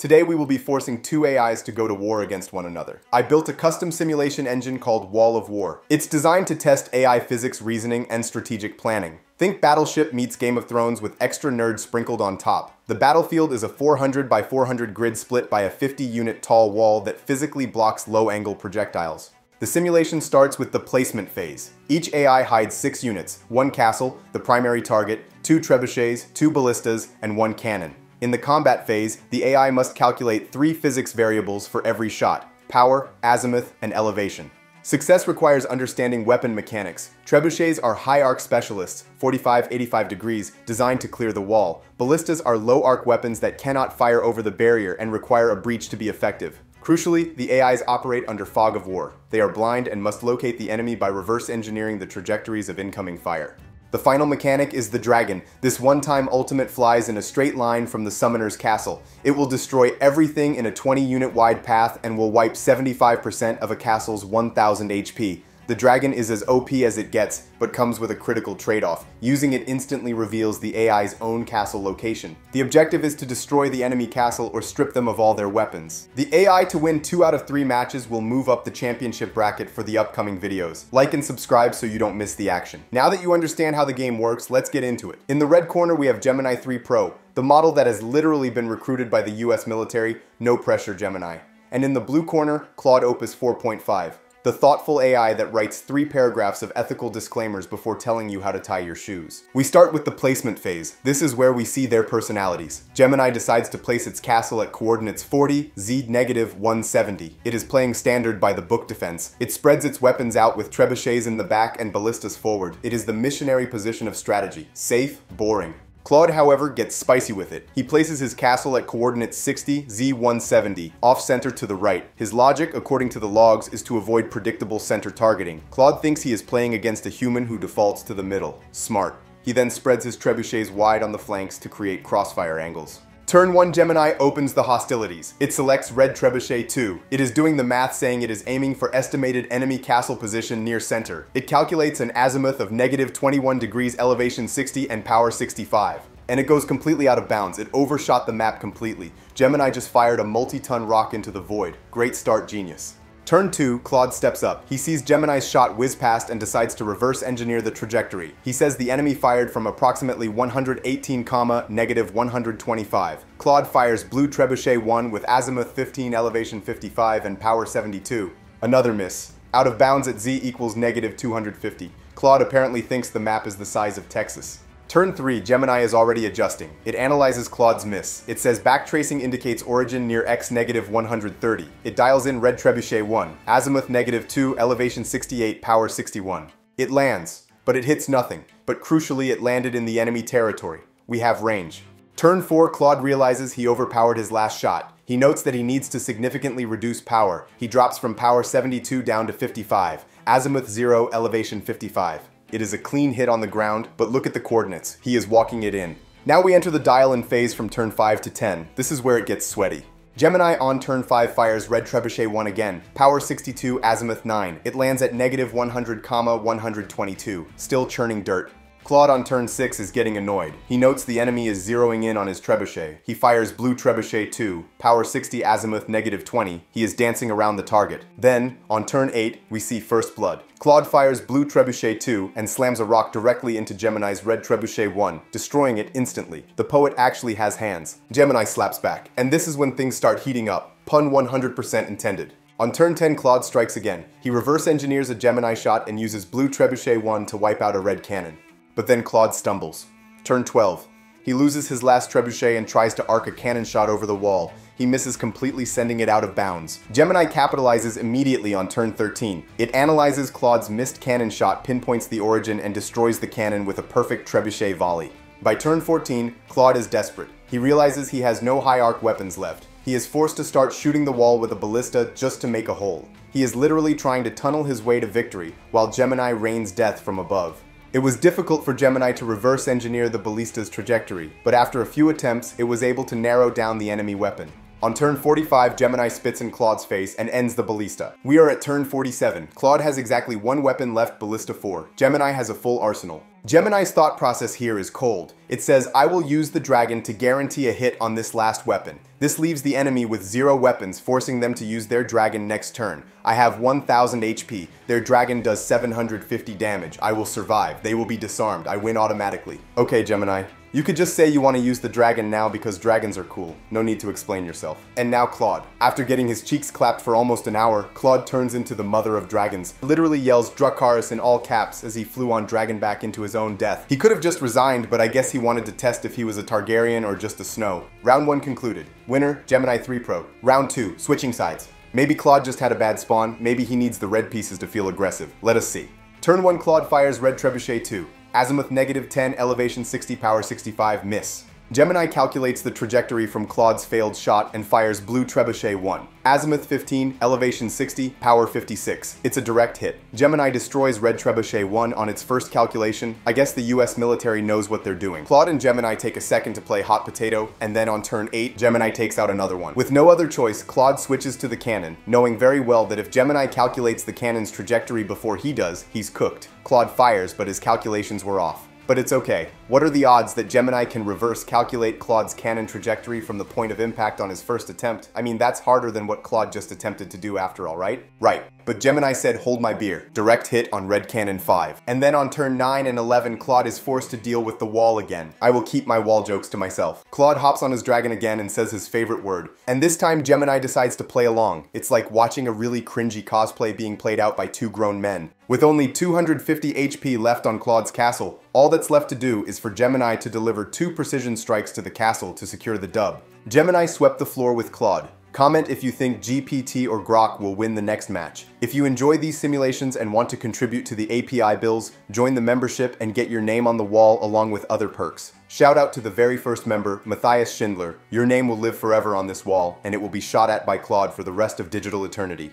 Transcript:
Today we will be forcing two AIs to go to war against one another. I built a custom simulation engine called Wall of War. It's designed to test AI physics reasoning and strategic planning. Think Battleship meets Game of Thrones with extra nerds sprinkled on top. The battlefield is a 400 by 400 grid split by a 50 unit tall wall that physically blocks low angle projectiles. The simulation starts with the placement phase. Each AI hides six units, one castle, the primary target, two trebuchets, two ballistas, and one cannon. In the combat phase, the AI must calculate three physics variables for every shot, power, azimuth, and elevation. Success requires understanding weapon mechanics. Trebuchets are high arc specialists, 45-85 degrees, designed to clear the wall. Ballistas are low arc weapons that cannot fire over the barrier and require a breach to be effective. Crucially, the AIs operate under fog of war. They are blind and must locate the enemy by reverse engineering the trajectories of incoming fire. The final mechanic is the Dragon. This one-time ultimate flies in a straight line from the Summoner's Castle. It will destroy everything in a 20 unit wide path and will wipe 75% of a castle's 1000 HP. The dragon is as OP as it gets, but comes with a critical trade-off. Using it instantly reveals the AI's own castle location. The objective is to destroy the enemy castle or strip them of all their weapons. The AI to win 2 out of 3 matches will move up the championship bracket for the upcoming videos. Like and subscribe so you don't miss the action. Now that you understand how the game works, let's get into it. In the red corner we have Gemini 3 Pro, the model that has literally been recruited by the US military, no pressure Gemini. And in the blue corner, Claude Opus 4.5 the thoughtful AI that writes three paragraphs of ethical disclaimers before telling you how to tie your shoes. We start with the placement phase. This is where we see their personalities. Gemini decides to place its castle at coordinates 40, Z negative 170. It is playing standard by the book defense. It spreads its weapons out with trebuchets in the back and ballistas forward. It is the missionary position of strategy. Safe, boring. Claude, however, gets spicy with it. He places his castle at coordinates 60, Z170, off-center to the right. His logic, according to the logs, is to avoid predictable center targeting. Claude thinks he is playing against a human who defaults to the middle. Smart. He then spreads his trebuchets wide on the flanks to create crossfire angles. Turn 1 Gemini opens the hostilities. It selects Red Trebuchet 2. It is doing the math saying it is aiming for estimated enemy castle position near center. It calculates an azimuth of negative 21 degrees elevation 60 and power 65. And it goes completely out of bounds. It overshot the map completely. Gemini just fired a multi-ton rock into the void. Great start, genius. Turn 2, Claude steps up. He sees Gemini's shot whiz past and decides to reverse engineer the trajectory. He says the enemy fired from approximately 118, negative 125. Claude fires Blue Trebuchet 1 with azimuth 15, elevation 55, and power 72. Another miss. Out of bounds at Z equals negative 250. Claude apparently thinks the map is the size of Texas. Turn 3, Gemini is already adjusting. It analyzes Claude's miss. It says backtracing indicates origin near x negative 130. It dials in red trebuchet 1, azimuth negative 2, elevation 68, power 61. It lands, but it hits nothing. But crucially, it landed in the enemy territory. We have range. Turn 4, Claude realizes he overpowered his last shot. He notes that he needs to significantly reduce power. He drops from power 72 down to 55, azimuth 0, elevation 55. It is a clean hit on the ground, but look at the coordinates. He is walking it in. Now we enter the dial-in phase from turn 5 to 10. This is where it gets sweaty. Gemini on turn 5 fires Red Trebuchet 1 again, power 62, azimuth 9. It lands at negative 100, comma 122, still churning dirt. Claude on turn 6 is getting annoyed. He notes the enemy is zeroing in on his trebuchet. He fires blue trebuchet 2, power 60 azimuth negative 20. He is dancing around the target. Then, on turn 8, we see first blood. Claude fires blue trebuchet 2 and slams a rock directly into Gemini's red trebuchet 1, destroying it instantly. The poet actually has hands. Gemini slaps back. And this is when things start heating up. Pun 100% intended. On turn 10, Claude strikes again. He reverse engineers a Gemini shot and uses blue trebuchet 1 to wipe out a red cannon. But then Claude stumbles. Turn 12. He loses his last trebuchet and tries to arc a cannon shot over the wall. He misses completely sending it out of bounds. Gemini capitalizes immediately on turn 13. It analyzes Claude's missed cannon shot, pinpoints the origin, and destroys the cannon with a perfect trebuchet volley. By turn 14, Claude is desperate. He realizes he has no high arc weapons left. He is forced to start shooting the wall with a ballista just to make a hole. He is literally trying to tunnel his way to victory, while Gemini rains death from above. It was difficult for Gemini to reverse engineer the ballista's trajectory, but after a few attempts, it was able to narrow down the enemy weapon. On turn 45, Gemini spits in Claude's face and ends the ballista. We are at turn 47. Claude has exactly one weapon left, Ballista 4. Gemini has a full arsenal. Gemini's thought process here is cold. It says, I will use the dragon to guarantee a hit on this last weapon. This leaves the enemy with zero weapons, forcing them to use their dragon next turn. I have 1000 HP. Their dragon does 750 damage. I will survive. They will be disarmed. I win automatically. Okay, Gemini. You could just say you want to use the dragon now because dragons are cool. No need to explain yourself. And now Claude. After getting his cheeks clapped for almost an hour, Claude turns into the mother of dragons. Literally yells Dracarys in all caps as he flew on Dragonback into his own death. He could have just resigned, but I guess he wanted to test if he was a Targaryen or just a Snow. Round 1 concluded. Winner, Gemini 3 Pro. Round 2, switching sides. Maybe Claude just had a bad spawn, maybe he needs the red pieces to feel aggressive. Let us see. Turn 1 Claude fires Red Trebuchet 2. Azimuth negative 10, elevation 60, power 65, miss. Gemini calculates the trajectory from Claude's failed shot and fires Blue Trebuchet 1. Azimuth 15, elevation 60, power 56. It's a direct hit. Gemini destroys Red Trebuchet 1 on its first calculation. I guess the US military knows what they're doing. Claude and Gemini take a second to play hot potato, and then on turn 8, Gemini takes out another one. With no other choice, Claude switches to the cannon, knowing very well that if Gemini calculates the cannon's trajectory before he does, he's cooked. Claude fires, but his calculations were off. But it's okay. What are the odds that Gemini can reverse calculate Claude's cannon trajectory from the point of impact on his first attempt? I mean, that's harder than what Claude just attempted to do after all, right? Right. But Gemini said, hold my beer. Direct hit on Red Cannon 5. And then on turn 9 and 11, Claude is forced to deal with the wall again. I will keep my wall jokes to myself. Claude hops on his dragon again and says his favorite word. And this time, Gemini decides to play along. It's like watching a really cringy cosplay being played out by two grown men. With only 250 HP left on Claude's castle, all that's left to do is for Gemini to deliver two precision strikes to the castle to secure the dub. Gemini swept the floor with Claude. Comment if you think GPT or Grok will win the next match. If you enjoy these simulations and want to contribute to the API bills, join the membership and get your name on the wall along with other perks. Shout out to the very first member, Matthias Schindler. Your name will live forever on this wall, and it will be shot at by Claude for the rest of digital eternity.